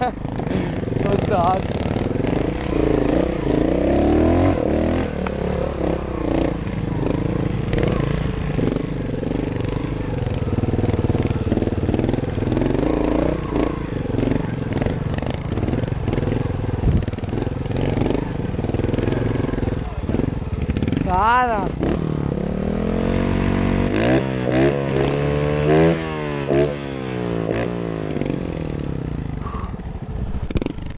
Fantástico. Cara.